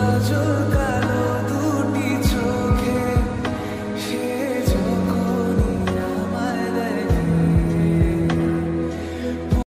Such a